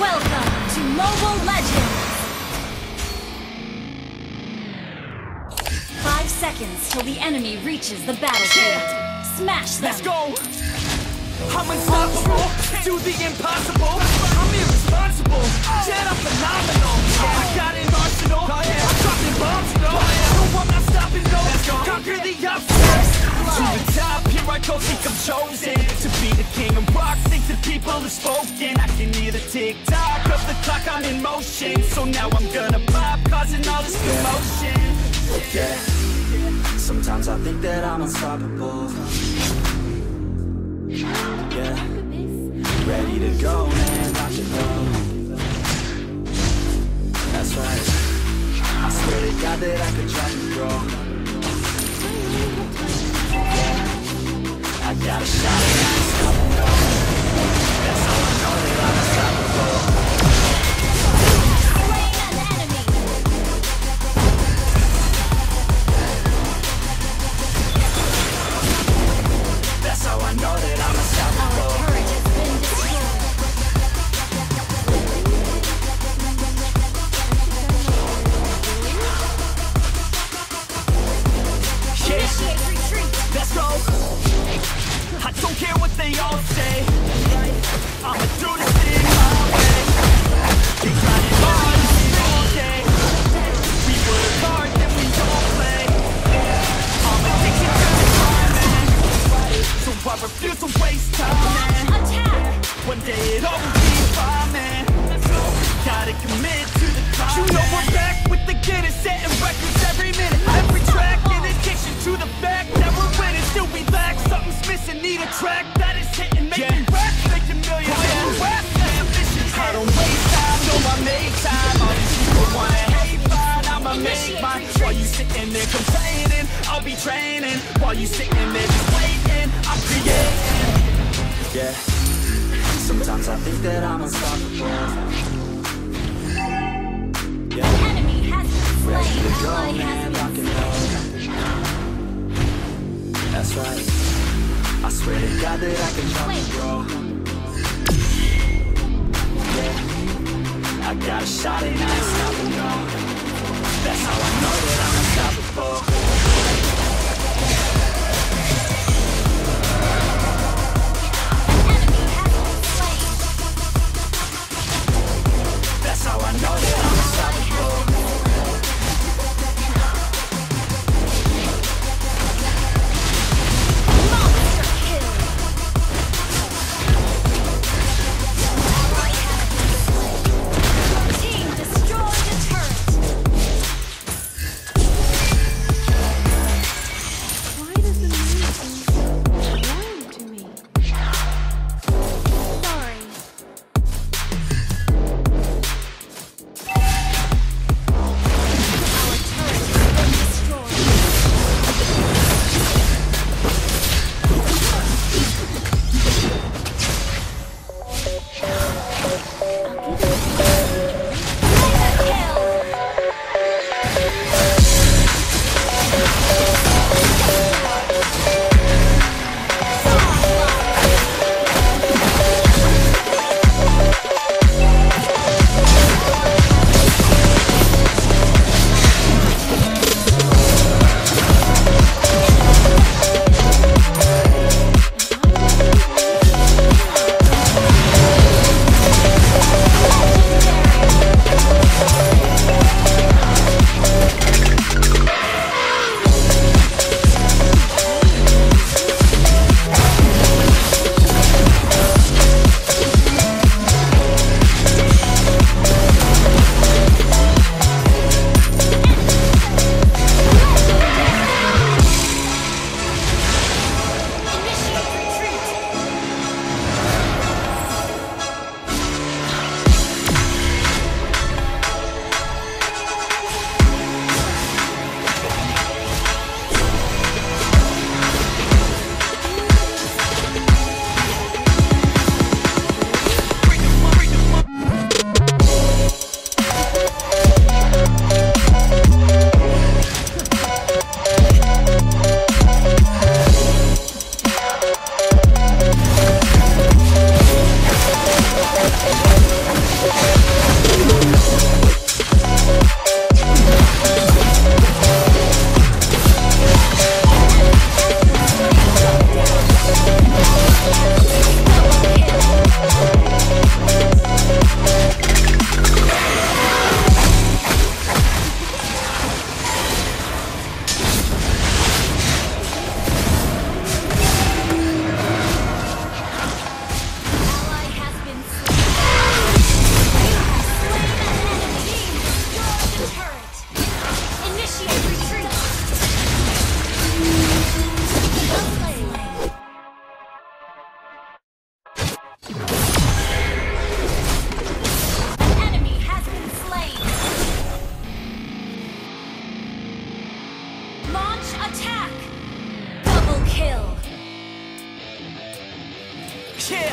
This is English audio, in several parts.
Welcome to Mobile Legends! Five seconds till the enemy reaches the battlefield. Smash them! Let's go! I'm unstoppable, do the impossible. I'm irresponsible, yet I'm phenomenal. I got an arsenal, I'm dropping bombs, no. No, I'm not stopping, no. Conquer the obstacles. To the top, here I go, think I'm chosen to be the king of rock. Think the people have spoken. I can hear the tick In motion, so now I'm gonna pop, causing all this commotion. Yeah. Sometimes I think that I'm unstoppable. Yeah. Ready to go, man, rock and roll. That's right. I swear to God that I could try and grow. Setting records every minute, every track. In to the fact that we're winning, still we lack something's missing. Need a track that is hitting, making rap, making millions. Yeah. Rap, ambition. I don't waste time, no, I make time. All these people wanna hate, fine, I'ma make mine. While you sitting there complaining, I'll be training. While you sitting there just waiting, I'm creating. Yeah. Sometimes I think that I'm unstoppable. Yeah. That's right. I swear to God that I can jump and grow. Yeah. I got a shot and I ain't stopping, no. That's how I know that I'm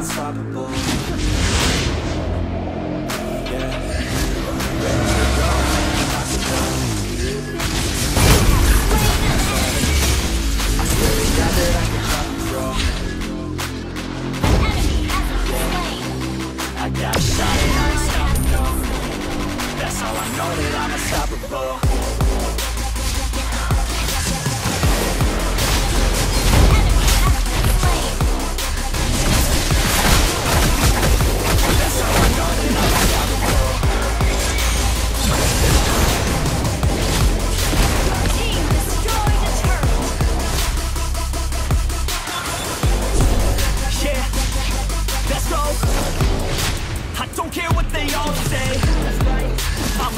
I'm unstoppable.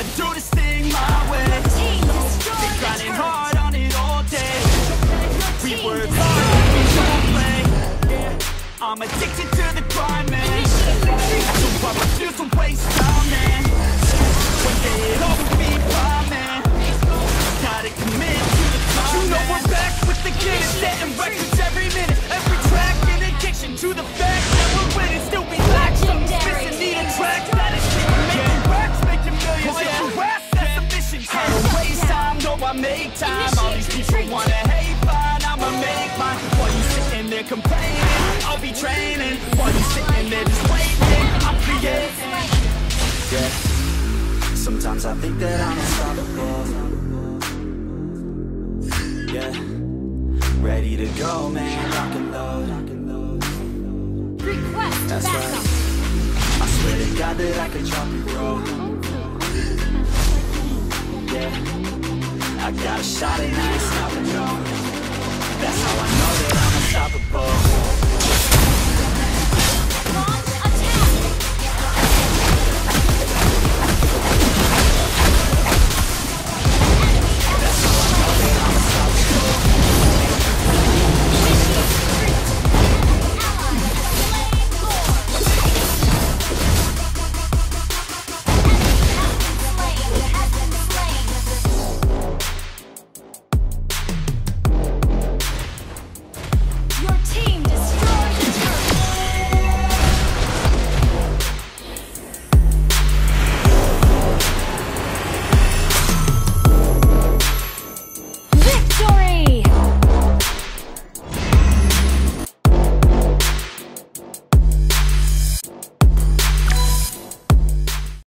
I'ma do this thing my way. Been grinding hard on it all day. We work hard, we don't play. I'm addicted to the grind, man. So I refuse to waste time, man. I make time. All these people wanna hate, fine, I'ma make mine. While you sitting there complaining, I'll be training. While you sitting there just waiting, I'm creating. Yeah. Sometimes I think that I'm unstoppable. Yeah. Ready to go, man. Rock and load. Request That's backup. right. I swear to God that I can drop and roll. Yeah. I got a shot and I ain't stopping, no. That's how I know that.